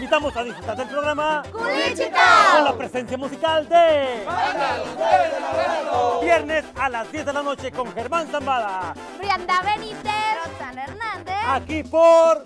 invitamos a disfrutar del programa ¡Culichita! con la presencia musical de Viernes a las 10 de la noche con Germán Zambada. Brianda Benítez. Roxana Hernández. Aquí por